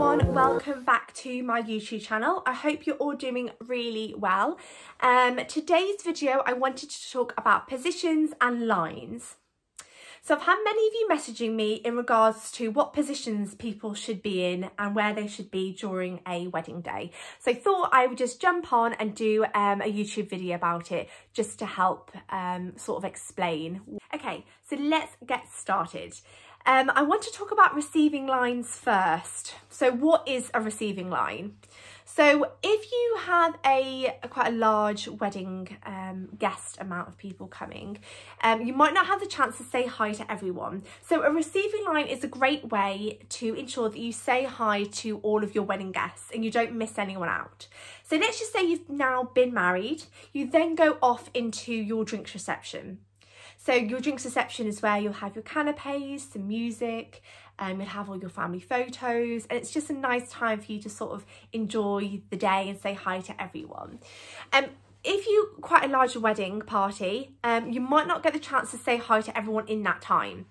everyone, welcome back to my YouTube channel. I hope you're all doing really well. Um, today's video I wanted to talk about positions and lines. So I've had many of you messaging me in regards to what positions people should be in and where they should be during a wedding day. So I thought I would just jump on and do um, a YouTube video about it just to help um, sort of explain. Okay, so let's get started. Um, I want to talk about receiving lines first. So what is a receiving line? So if you have a, a quite a large wedding um, guest amount of people coming, um, you might not have the chance to say hi to everyone. So a receiving line is a great way to ensure that you say hi to all of your wedding guests and you don't miss anyone out. So let's just say you've now been married, you then go off into your drinks reception. So your drinks reception is where you'll have your canapes, some music, um, you'll have all your family photos and it's just a nice time for you to sort of enjoy the day and say hi to everyone. Um, if you quite a large wedding party, um, you might not get the chance to say hi to everyone in that time.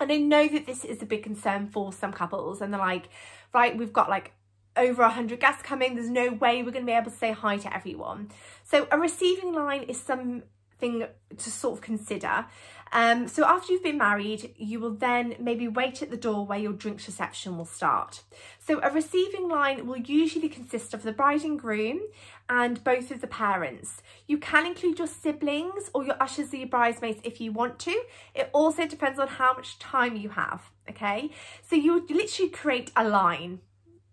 And I know that this is a big concern for some couples and they're like, right, we've got like over 100 guests coming, there's no way we're going to be able to say hi to everyone. So a receiving line is some thing to sort of consider. Um, so after you've been married, you will then maybe wait at the door where your drinks reception will start. So a receiving line will usually consist of the bride and groom and both of the parents. You can include your siblings or your ushers or your bridesmaids if you want to. It also depends on how much time you have, okay? So you literally create a line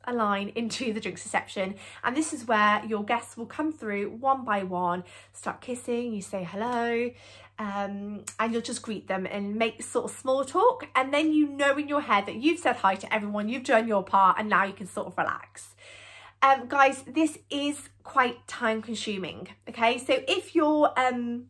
a line into the drinks reception and this is where your guests will come through one by one start kissing you say hello um, and you'll just greet them and make sort of small talk. And then you know in your head that you've said hi to everyone you've done your part and now you can sort of relax. Um, guys this is quite time consuming okay? So if you're um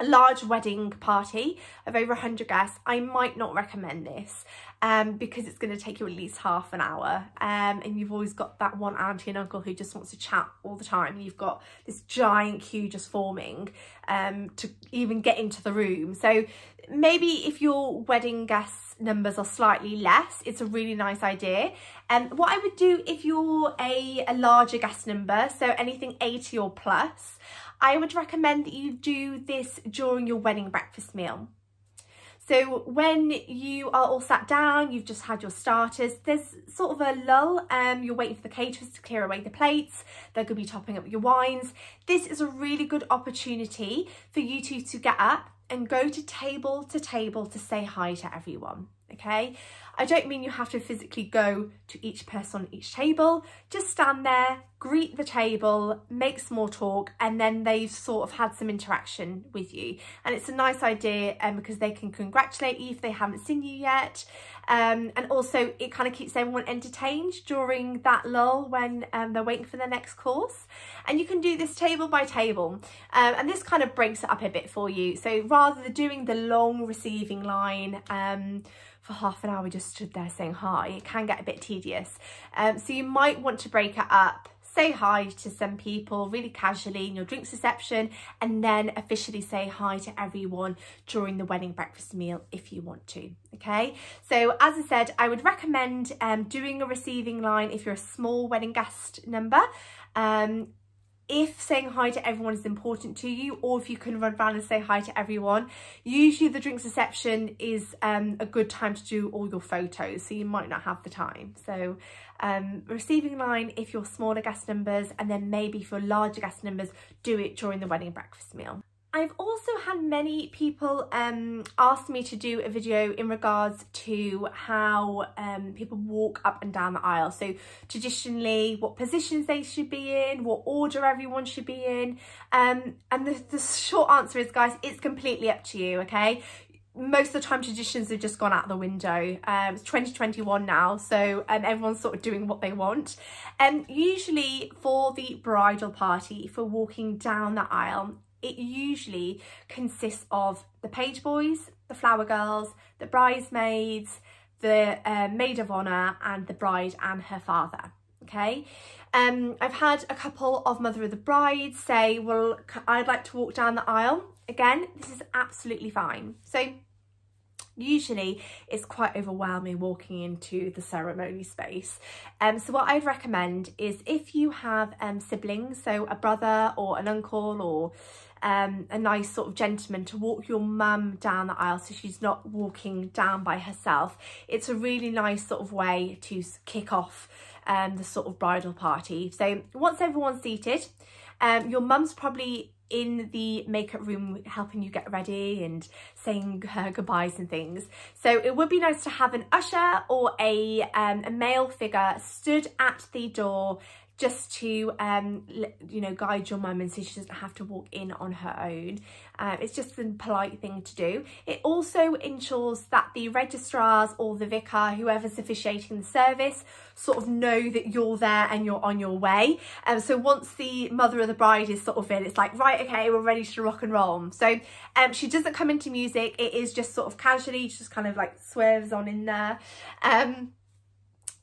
a large wedding party of over 100 guests, I might not recommend this um, because it's going to take you at least half an hour um, and you've always got that one auntie and uncle who just wants to chat all the time. You've got this giant queue just forming um, to even get into the room. So maybe if your wedding guest numbers are slightly less, it's a really nice idea. And um, what I would do if you're a, a larger guest number, so anything 80 or plus, I would recommend that you do this during your wedding breakfast meal. So when you are all sat down, you've just had your starters, there's sort of a lull, um, you're waiting for the caterers to clear away the plates, they're going to be topping up your wines. This is a really good opportunity for you two to get up and go to table to table to say hi to everyone okay? I don't mean you have to physically go to each person on each table, just stand there, greet the table, make small talk, and then they've sort of had some interaction with you. And it's a nice idea um, because they can congratulate you if they haven't seen you yet. Um, and also it kind of keeps everyone entertained during that lull when um, they're waiting for the next course. And you can do this table by table. Um, and this kind of breaks it up a bit for you. So rather than doing the long receiving line, um, for half an hour we just stood there saying hi. It can get a bit tedious. Um, so you might want to break it up say hi to some people really casually in your drinks reception and then officially say hi to everyone during the wedding breakfast meal if you want to okay so as I said I would recommend um, doing a receiving line if you're a small wedding guest number um, if saying hi to everyone is important to you or if you can run around and say hi to everyone usually the drinks reception is um, a good time to do all your photos so you might not have the time. So um, receiving line if you're smaller guest numbers and then maybe for larger guest numbers do it during the wedding breakfast meal I've also had many people um, ask me to do a video in regards to how um, people walk up and down the aisle. So traditionally, what positions they should be in, what order everyone should be in. Um, and the, the short answer is, guys, it's completely up to you, okay? most of the time traditions have just gone out the window um, it's 2021 now so um, everyone's sort of doing what they want and um, usually for the bridal party for walking down the aisle it usually consists of the page boys, the flower girls, the bridesmaids, the uh, maid of honour and the bride and her father okay? Um i've had a couple of mother of the bride say well i'd like to walk down the aisle. Again this is absolutely fine. So usually it's quite overwhelming walking into the ceremony space. Um, so what I'd recommend is if you have um, siblings, so a brother or an uncle or um, a nice sort of gentleman to walk your mum down the aisle so she's not walking down by herself. It's a really nice sort of way to kick off um, the sort of bridal party. So once everyone's seated, um, your mum's probably in the makeup room helping you get ready and saying her goodbyes and things. So it would be nice to have an usher or a, um, a male figure stood at the door just to, um, you know, guide your mum and so she doesn't have to walk in on her own. Um, it's just a polite thing to do. It also ensures that the registrars or the vicar, whoever's officiating the service, sort of know that you're there and you're on your way. Um, so once the mother of the bride is sort of in, it's like, right, okay, we're ready to rock and roll. So um, she doesn't come into music. It is just sort of casually, just kind of like swerves on in there. Um,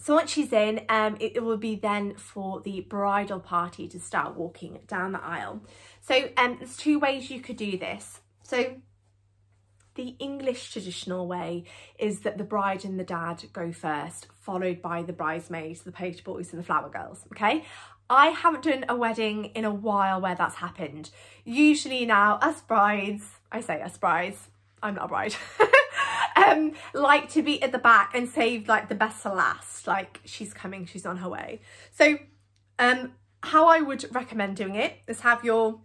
so once she's in, um, it, it, will be then for the bridal party to start walking down the aisle. So um, there's two ways you could do this. So the English traditional way is that the bride and the dad go first, followed by the bridesmaids, the page boys and the flower girls, okay? I haven't done a wedding in a while where that's happened. Usually now, us brides, I say us brides, I'm not a bride, um, like to be at the back and save like the best to last. Like she's coming, she's on her way. So um, how I would recommend doing it is have your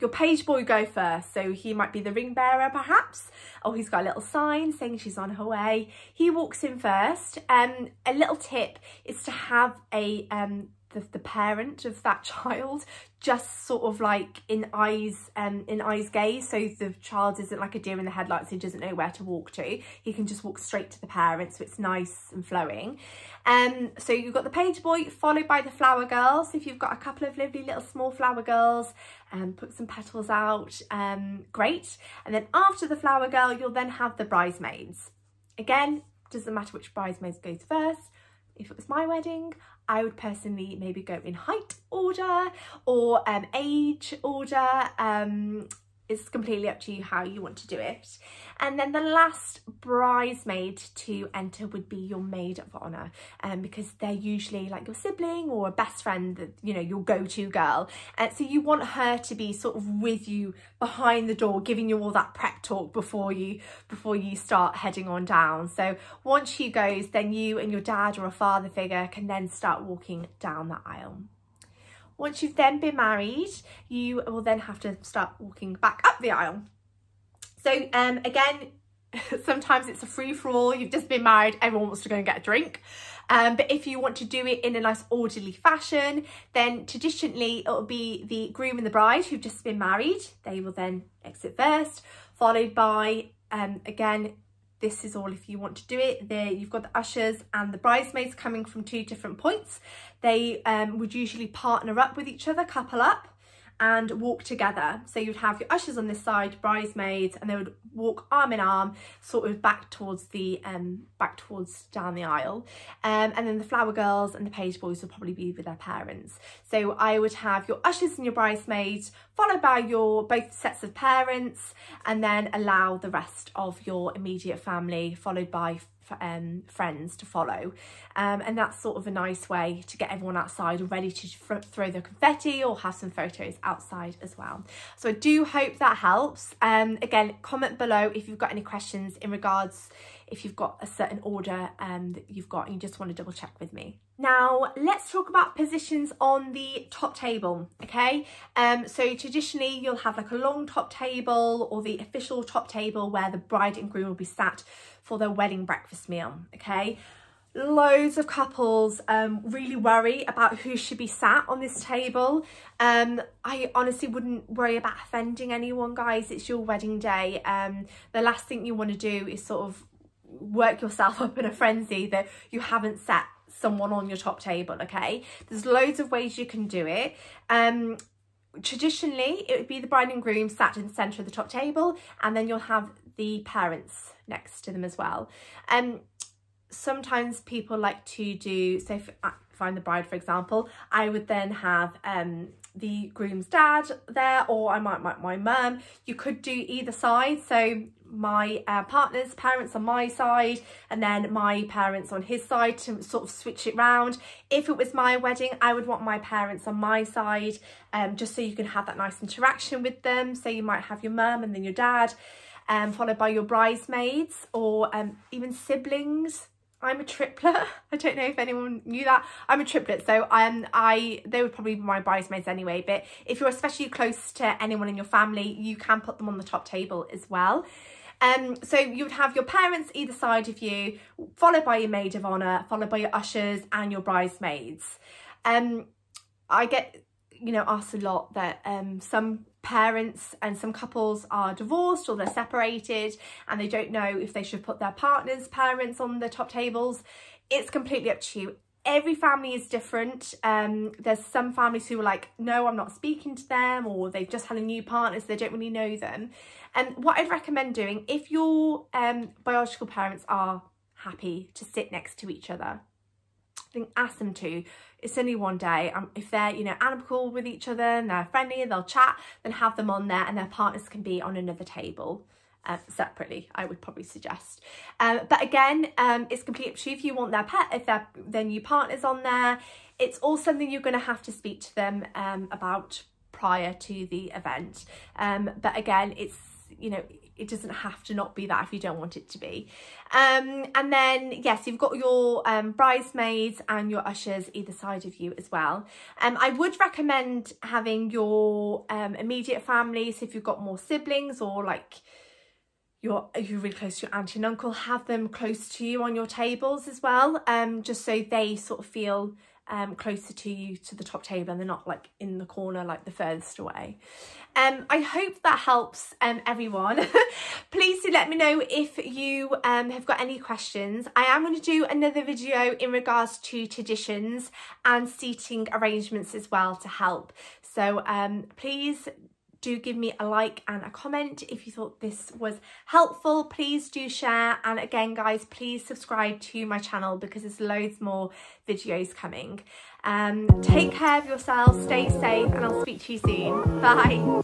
your page boy go first. So he might be the ring bearer perhaps, or he's got a little sign saying she's on her way. He walks in first. Um, a little tip is to have a um, the, the parent of that child just sort of like in eyes um in eyes gaze. So the child isn't like a deer in the headlights who doesn't know where to walk to. He can just walk straight to the parent so it's nice and flowing. Um so you've got the page boy followed by the flower girl so if you've got a couple of lovely little small flower girls um put some petals out um great. And then after the flower girl you'll then have the bridesmaids. Again doesn't matter which bridesmaids goes first. If it was my wedding, I would personally maybe go in height order or um, age order. Um, it's completely up to you how you want to do it. And then the last bridesmaid to enter would be your maid of honour um, because they're usually like your sibling or a best friend that, you know, your go-to girl. And so you want her to be sort of with you behind the door, giving you all that prep talk before you, before you start heading on down. So once she goes, then you and your dad or a father figure can then start walking down the aisle. Once you've then been married, you will then have to start walking back up the aisle. So um, again, sometimes it's a free-for-all, you've just been married, everyone wants to go and get a drink. Um, but if you want to do it in a nice orderly fashion, then traditionally it'll be the groom and the bride who've just been married. They will then exit first, followed by, um, again, this is all if you want to do it. There you've got the ushers and the bridesmaids coming from two different points. They um, would usually partner up with each other, couple up and walk together. So you'd have your ushers on this side, bridesmaids, and they would walk arm in arm, sort of back towards the um back towards down the aisle. Um, and then the flower girls and the page boys would probably be with their parents. So I would have your ushers and your bridesmaids, followed by your both sets of parents, and then allow the rest of your immediate family, followed by um, friends to follow. Um, and that's sort of a nice way to get everyone outside ready to throw the confetti or have some photos outside as well. So I do hope that helps. Um, again, comment below if you've got any questions in regards if you've got a certain order um, that you've got and you just want to double check with me. Now, let's talk about positions on the top table, okay? Um, so traditionally, you'll have like a long top table or the official top table where the bride and groom will be sat for their wedding breakfast meal, okay? Loads of couples um, really worry about who should be sat on this table. Um, I honestly wouldn't worry about offending anyone, guys. It's your wedding day. Um, the last thing you want to do is sort of work yourself up in a frenzy that you haven't sat someone on your top table, okay? There's loads of ways you can do it. Um, traditionally, it would be the bride and groom sat in the centre of the top table and then you'll have the parents next to them as well. Um, sometimes people like to do, say if, if I'm the bride, for example, I would then have um, the groom's dad there or I might, my, my mum. You could do either side. So my uh, partner's parents on my side and then my parents on his side to sort of switch it round. If it was my wedding, I would want my parents on my side um, just so you can have that nice interaction with them. So you might have your mum and then your dad, um, followed by your bridesmaids or um, even siblings. I'm a triplet. I don't know if anyone knew that. I'm a triplet, so um, I they would probably be my bridesmaids anyway. But if you're especially close to anyone in your family, you can put them on the top table as well. Um, so you would have your parents either side of you, followed by your maid of honour, followed by your ushers and your bridesmaids. Um, I get, you know, asked a lot that um, some parents and some couples are divorced or they're separated and they don't know if they should put their partner's parents on the top tables. It's completely up to you. Every family is different. Um, there's some families who are like, no, I'm not speaking to them or they've just had a new partner so they don't really know them. And what I'd recommend doing, if your um, biological parents are happy to sit next to each other, then ask them to. It's only one day. Um, if they're, you know, amicable with each other and they're friendly and they'll chat, then have them on there and their partners can be on another table. Uh, separately, I would probably suggest. Um, but again, um, it's completely up to you if you want their pet, if their, their new partner's on there. It's all something you're going to have to speak to them um, about prior to the event. Um, but again, it's, you know, it doesn't have to not be that if you don't want it to be. Um, and then, yes, you've got your um, bridesmaids and your ushers either side of you as well. Um, I would recommend having your um, immediate family, so if you've got more siblings or like you're, if you're really close to your auntie and uncle, have them close to you on your tables as well, um, just so they sort of feel um, closer to you to the top table and they're not like in the corner like the furthest away. Um, I hope that helps um, everyone. Please do let me know if you um, have got any questions. I am going to do another video in regards to traditions and seating arrangements as well to help. So um, please do give me a like and a comment if you thought this was helpful. Please do share. And again guys please subscribe to my channel because there's loads more videos coming. Um take care of yourselves. Stay safe and i'll speak to you soon. Bye